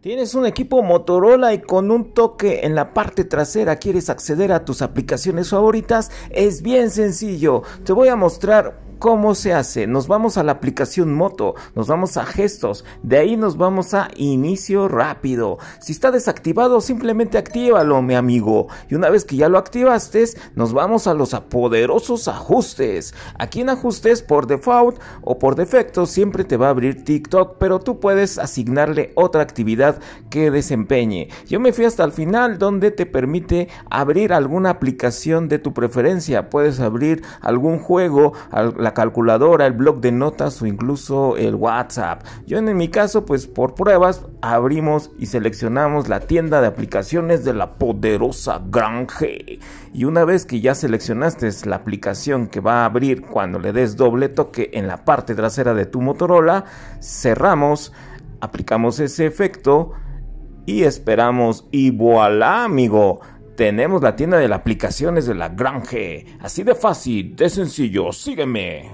Tienes un equipo Motorola y con un toque en la parte trasera quieres acceder a tus aplicaciones favoritas, es bien sencillo. Te voy a mostrar ¿Cómo se hace? Nos vamos a la aplicación Moto, nos vamos a gestos, de ahí nos vamos a inicio rápido. Si está desactivado, simplemente actívalo, mi amigo. Y una vez que ya lo activaste, nos vamos a los poderosos ajustes. Aquí en ajustes por default o por defecto siempre te va a abrir TikTok, pero tú puedes asignarle otra actividad que desempeñe. Yo me fui hasta el final donde te permite abrir alguna aplicación de tu preferencia. Puedes abrir algún juego, la calculadora, el blog de notas o incluso el WhatsApp. Yo en mi caso, pues por pruebas, abrimos y seleccionamos la tienda de aplicaciones de la poderosa Gran G. Y una vez que ya seleccionaste la aplicación que va a abrir cuando le des doble toque en la parte trasera de tu Motorola, cerramos, aplicamos ese efecto y esperamos y voilà amigo tenemos la tienda de las aplicaciones de la Granje. Así de fácil, de sencillo, sígueme.